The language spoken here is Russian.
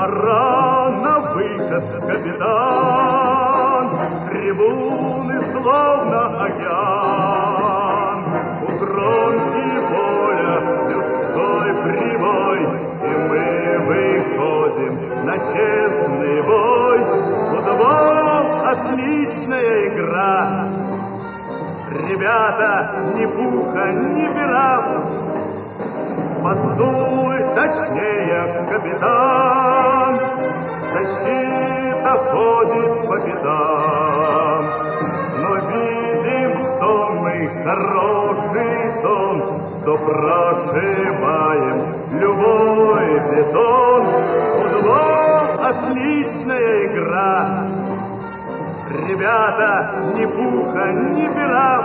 Пора на выход, капитан, трибуны словно океан. У кромки поля людской прибой, и мы выходим на честный бой. Футбол — отличная игра, Ребята, ни пуха, ни пера, Поддуй точнее, капитан. Ходит по пятам. Но видим, что мы хороший тон, Что прошиваем любой бетон. Футбол — отличная игра, Ребята, ни пуха, ни пера,